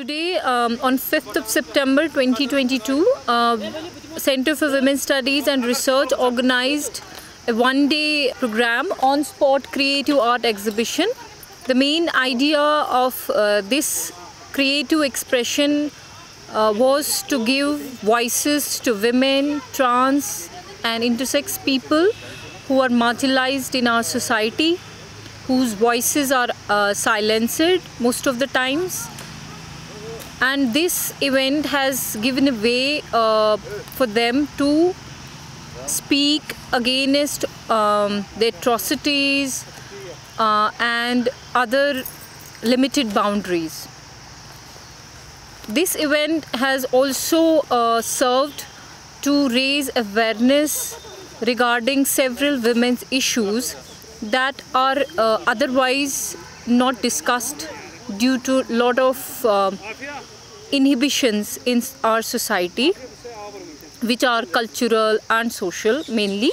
Today, um, on 5th of September 2022, uh, Center for Women's Studies and Research organized a one-day program on spot creative art exhibition. The main idea of uh, this creative expression uh, was to give voices to women, trans and intersex people who are marginalized in our society, whose voices are uh, silenced most of the times and this event has given a way uh, for them to speak against um, the atrocities uh, and other limited boundaries. This event has also uh, served to raise awareness regarding several women's issues that are uh, otherwise not discussed due to a lot of uh, inhibitions in our society which are cultural and social mainly.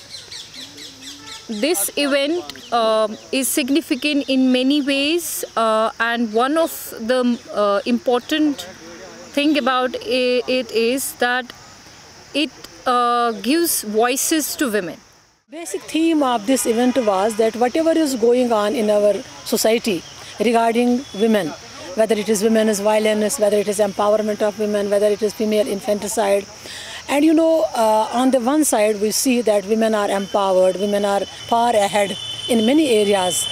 This event uh, is significant in many ways uh, and one of the uh, important thing about it is that it uh, gives voices to women. Basic theme of this event was that whatever is going on in our society regarding women, whether it is women's violence, whether it is empowerment of women, whether it is female infanticide. And you know, uh, on the one side, we see that women are empowered, women are far ahead in many areas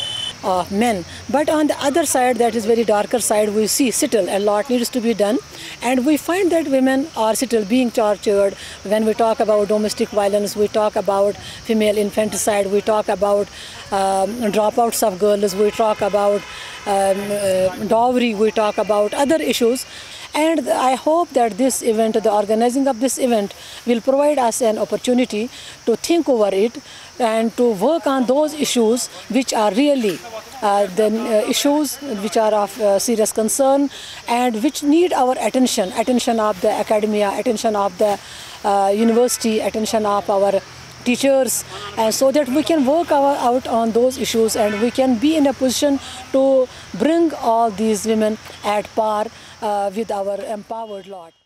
of men. But on the other side, that is very darker side, we see still a lot needs to be done. And we find that women are still being tortured. When we talk about domestic violence, we talk about female infanticide, we talk about um, dropouts of girls, we talk about um, uh, dowry, we talk about other issues. And I hope that this event, the organizing of this event, will provide us an opportunity to think over it and to work on those issues which are really uh, the uh, issues which are of uh, serious concern and which need our attention, attention of the academia, attention of the uh, university, attention of our teachers and so that we can work our, out on those issues and we can be in a position to bring all these women at par uh, with our empowered lot.